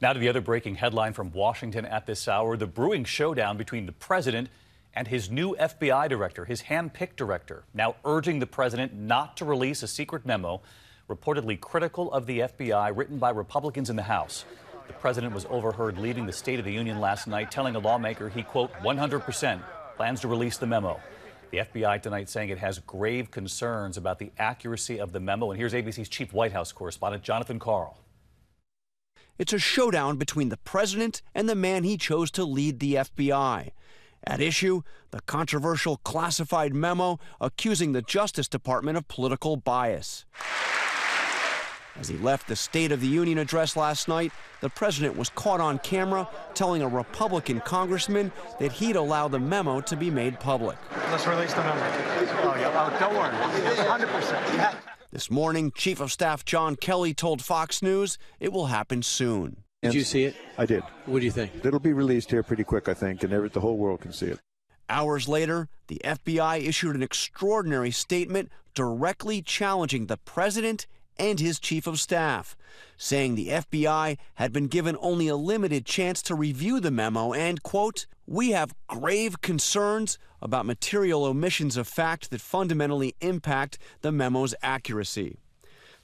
Now to the other breaking headline from Washington at this hour the brewing showdown between the president and his new FBI director, his hand-picked director, now urging the president not to release a secret memo reportedly critical of the FBI written by Republicans in the House. The president was overheard leaving the State of the Union last night telling a lawmaker he, quote, 100% plans to release the memo. The FBI tonight saying it has grave concerns about the accuracy of the memo. And here's ABC's chief White House correspondent, Jonathan Karl. It's a showdown between the president and the man he chose to lead the FBI. At issue, the controversial classified memo accusing the Justice Department of political bias. As he left the State of the Union address last night, the president was caught on camera telling a Republican congressman that he'd allow the memo to be made public. Let's release the memo. Oh, yeah. oh don't worry. 100%. This morning, Chief of Staff John Kelly told Fox News it will happen soon. Did you see it? I did. What do you think? It'll be released here pretty quick, I think, and every, the whole world can see it. Hours later, the FBI issued an extraordinary statement directly challenging the president and his chief of staff, saying the FBI had been given only a limited chance to review the memo and, quote, we have grave concerns about material omissions of fact that fundamentally impact the memo's accuracy.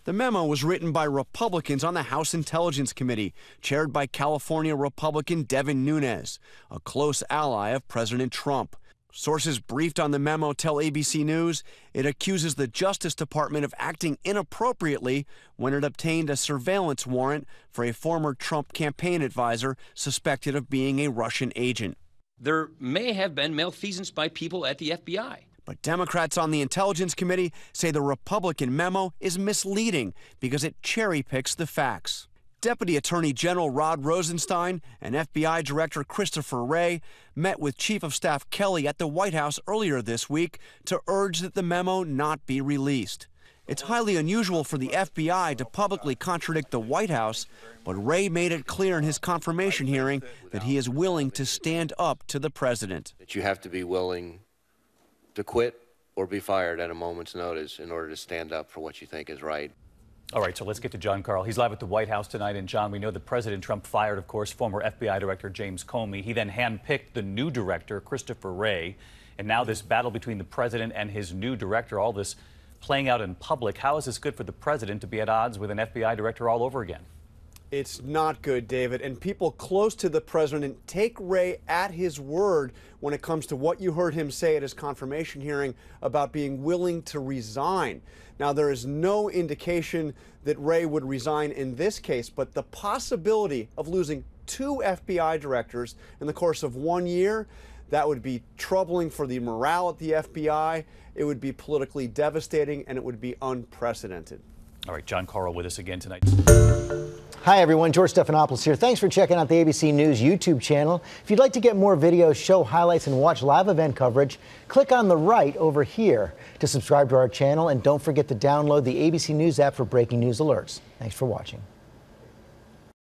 The memo was written by Republicans on the House Intelligence Committee, chaired by California Republican Devin Nunes, a close ally of President Trump. Sources briefed on the memo tell ABC News it accuses the Justice Department of acting inappropriately when it obtained a surveillance warrant for a former Trump campaign advisor suspected of being a Russian agent. There may have been malfeasance by people at the FBI. But Democrats on the Intelligence Committee say the Republican memo is misleading because it cherry picks the facts. Deputy Attorney General Rod Rosenstein and FBI Director Christopher Wray met with Chief of Staff Kelly at the White House earlier this week to urge that the memo not be released. It's highly unusual for the FBI to publicly contradict the White House, but Wray made it clear in his confirmation hearing that he is willing to stand up to the president. That you have to be willing to quit or be fired at a moment's notice in order to stand up for what you think is right. All right, so let's get to John Karl. He's live at the White House tonight. And John, we know that President Trump fired, of course, former FBI Director James Comey. He then handpicked the new director, Christopher Wray. And now this battle between the president and his new director, all this playing out in public. How is this good for the president to be at odds with an FBI director all over again? It's not good, David. And people close to the president take Wray at his word when it comes to what you heard him say at his confirmation hearing about being willing to resign. Now, there is no indication that Wray would resign in this case, but the possibility of losing two FBI directors in the course of one year, that would be troubling for the morale at the FBI. It would be politically devastating and it would be unprecedented. All right, John Karl with us again tonight. Hi, everyone. George Stephanopoulos here. Thanks for checking out the ABC News YouTube channel. If you'd like to get more videos, show highlights, and watch live event coverage, click on the right over here to subscribe to our channel. And don't forget to download the ABC News app for breaking news alerts. Thanks for watching.